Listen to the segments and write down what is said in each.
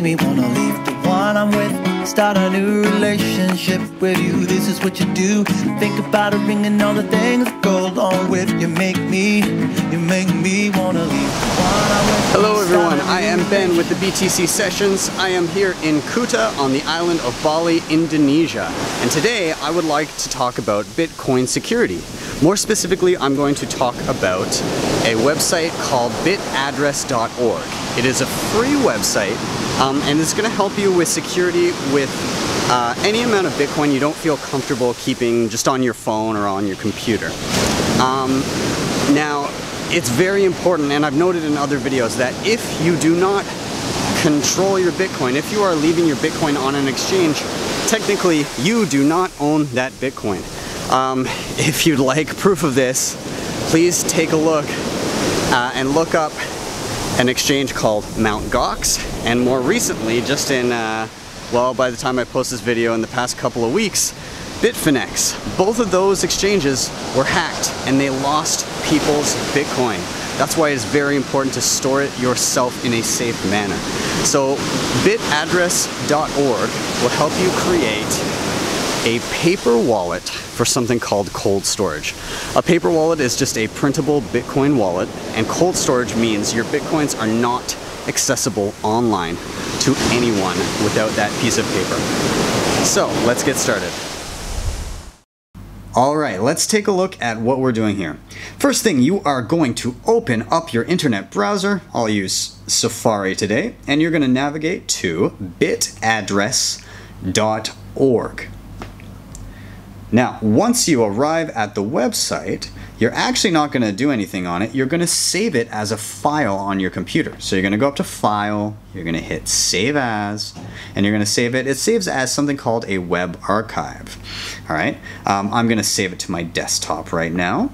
make me wanna Start a new relationship with you. This is what you do. Think about a ring and all the things that go along with. You make me, you make me wanna leave. Hello everyone, I am Ben with the BTC Sessions. I am here in Kuta on the island of Bali, Indonesia. And today I would like to talk about Bitcoin security. More specifically, I'm going to talk about a website called bitaddress.org. It is a free website um, and it's going to help you with security with uh, any amount of Bitcoin you don't feel comfortable keeping just on your phone or on your computer. Um, now, it's very important, and I've noted in other videos, that if you do not control your Bitcoin, if you are leaving your Bitcoin on an exchange, technically you do not own that Bitcoin. Um, if you'd like proof of this, please take a look uh, and look up an exchange called Mount Gox, and more recently, just in, uh, well, by the time I post this video in the past couple of weeks, Bitfinex. Both of those exchanges were hacked and they lost people's Bitcoin. That's why it's very important to store it yourself in a safe manner. So bitaddress.org will help you create a paper wallet for something called cold storage. A paper wallet is just a printable Bitcoin wallet, and cold storage means your Bitcoins are not accessible online to anyone without that piece of paper. So let's get started. All right, let's take a look at what we're doing here. First thing, you are going to open up your internet browser. I'll use Safari today, and you're going to navigate to bitaddress.org. Now, once you arrive at the website, you're actually not going to do anything on it. You're going to save it as a file on your computer. So you're going to go up to File, you're going to hit Save As, and you're going to save it. It saves as something called a web archive. All right, um, I'm going to save it to my desktop right now.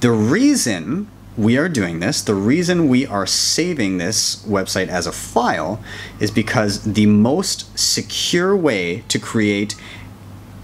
The reason we are doing this, the reason we are saving this website as a file is because the most secure way to create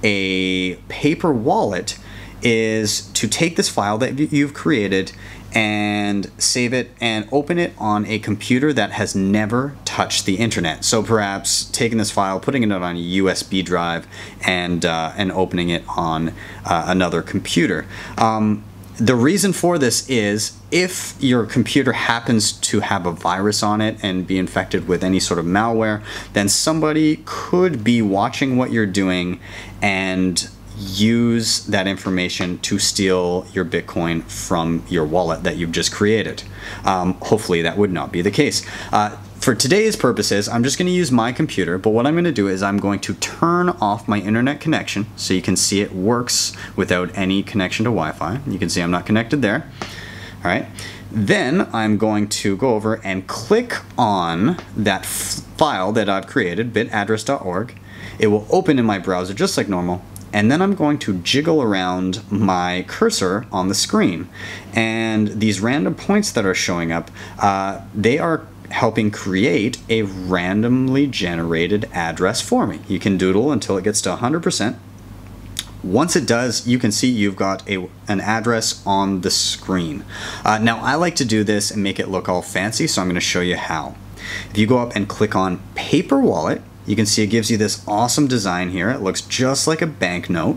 a paper wallet is to take this file that you've created and save it and open it on a computer that has never touched the internet. So perhaps taking this file, putting it on a USB drive, and uh, and opening it on uh, another computer. Um, the reason for this is if your computer happens to have a virus on it and be infected with any sort of malware, then somebody could be watching what you're doing and use that information to steal your Bitcoin from your wallet that you've just created. Um, hopefully, that would not be the case. Uh, for today's purposes, I'm just going to use my computer, but what I'm going to do is I'm going to turn off my internet connection so you can see it works without any connection to Wi-Fi. You can see I'm not connected there. All right. Then I'm going to go over and click on that file that I've created, bitaddress.org. It will open in my browser just like normal and then I'm going to jiggle around my cursor on the screen. And these random points that are showing up, uh, they are helping create a randomly generated address for me. You can doodle until it gets to 100%. Once it does, you can see you've got a, an address on the screen. Uh, now, I like to do this and make it look all fancy, so I'm going to show you how. If you go up and click on Paper Wallet, you can see it gives you this awesome design here. It looks just like a banknote.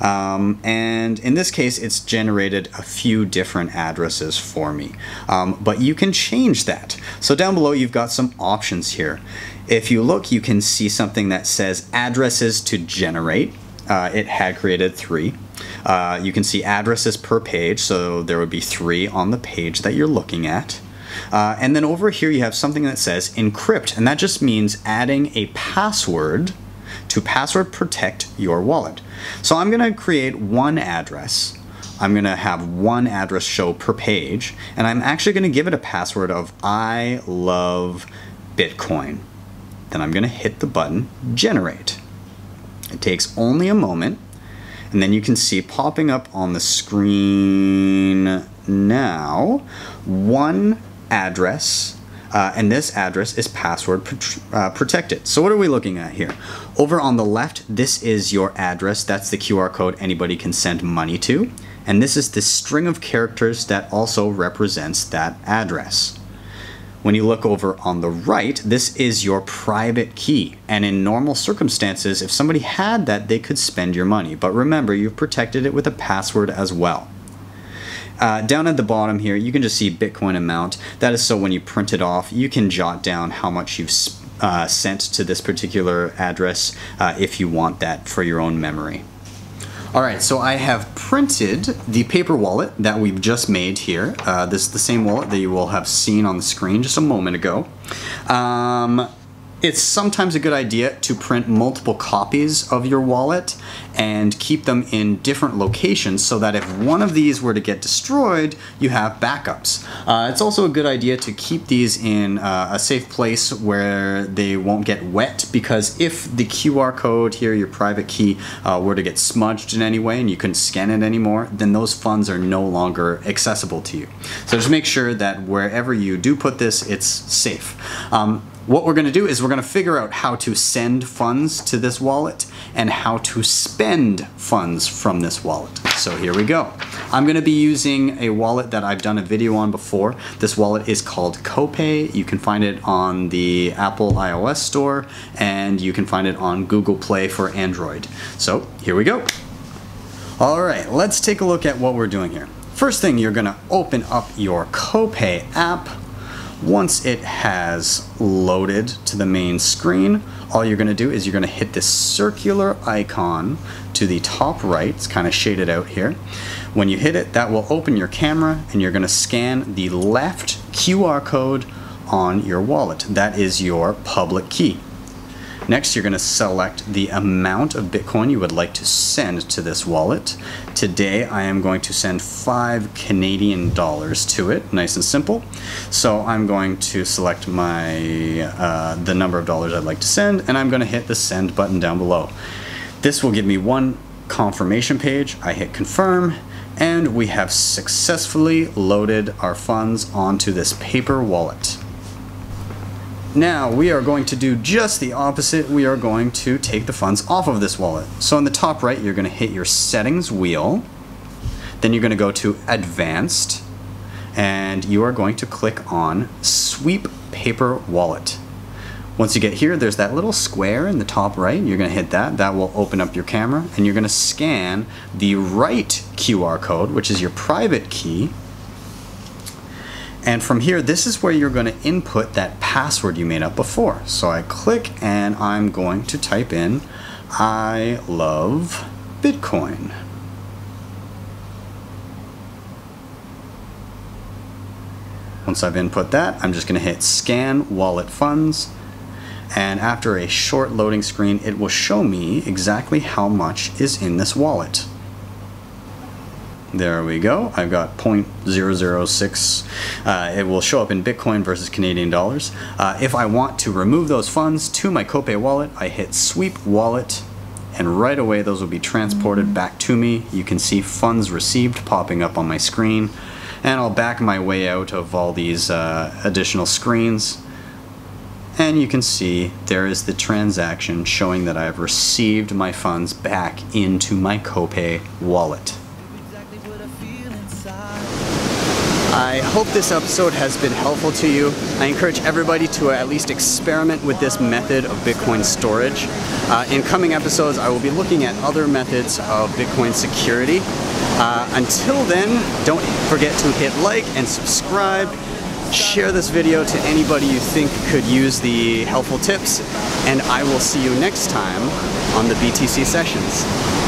Um, and in this case, it's generated a few different addresses for me. Um, but you can change that. So down below, you've got some options here. If you look, you can see something that says addresses to generate. Uh, it had created three. Uh, you can see addresses per page, so there would be three on the page that you're looking at. Uh, and then over here you have something that says encrypt, and that just means adding a password to password protect your wallet. So I'm going to create one address. I'm going to have one address show per page, and I'm actually going to give it a password of I love Bitcoin. Then I'm going to hit the button generate. It takes only a moment, and then you can see popping up on the screen now one address, uh, and this address is password uh, protected. So what are we looking at here? Over on the left, this is your address. That's the QR code anybody can send money to. And this is the string of characters that also represents that address. When you look over on the right, this is your private key. And in normal circumstances, if somebody had that, they could spend your money. But remember, you've protected it with a password as well. Uh, down at the bottom here, you can just see Bitcoin amount. That is so when you print it off, you can jot down how much you've uh, sent to this particular address uh, if you want that for your own memory. All right, so I have printed the paper wallet that we've just made here. Uh, this is the same wallet that you will have seen on the screen just a moment ago. Um, it's sometimes a good idea to print multiple copies of your wallet and keep them in different locations so that if one of these were to get destroyed, you have backups. Uh, it's also a good idea to keep these in uh, a safe place where they won't get wet because if the QR code here, your private key, uh, were to get smudged in any way and you couldn't scan it anymore, then those funds are no longer accessible to you. So just make sure that wherever you do put this, it's safe. Um, what we're going to do is we're going to figure out how to send funds to this wallet and how to spend funds from this wallet. So here we go. I'm going to be using a wallet that I've done a video on before. This wallet is called Copay. You can find it on the Apple iOS store and you can find it on Google Play for Android. So here we go. All right, let's take a look at what we're doing here. First thing, you're going to open up your Copay app once it has loaded to the main screen, all you're going to do is you're going to hit this circular icon to the top right. It's kind of shaded out here. When you hit it, that will open your camera and you're going to scan the left QR code on your wallet. That is your public key. Next, you're going to select the amount of Bitcoin you would like to send to this wallet. Today, I am going to send five Canadian dollars to it, nice and simple. So I'm going to select my uh, the number of dollars I'd like to send, and I'm going to hit the send button down below. This will give me one confirmation page. I hit confirm, and we have successfully loaded our funds onto this paper wallet. Now we are going to do just the opposite. We are going to take the funds off of this wallet. So in the top right, you're going to hit your settings wheel. Then you're going to go to advanced and you are going to click on sweep paper wallet. Once you get here, there's that little square in the top right. You're going to hit that. That will open up your camera and you're going to scan the right QR code, which is your private key, and from here, this is where you're going to input that password you made up before. So I click and I'm going to type in, I love Bitcoin. Once I've input that, I'm just going to hit scan wallet funds. And after a short loading screen, it will show me exactly how much is in this wallet. There we go. I've got 0.006. Uh, it will show up in Bitcoin versus Canadian dollars. Uh, if I want to remove those funds to my Copay wallet, I hit sweep wallet and right away those will be transported back to me. You can see funds received popping up on my screen and I'll back my way out of all these uh, additional screens and you can see there is the transaction showing that I've received my funds back into my Copay wallet. I hope this episode has been helpful to you. I encourage everybody to at least experiment with this method of Bitcoin storage. Uh, in coming episodes, I will be looking at other methods of Bitcoin security. Uh, until then, don't forget to hit like and subscribe. Share this video to anybody you think could use the helpful tips, and I will see you next time on the BTC Sessions.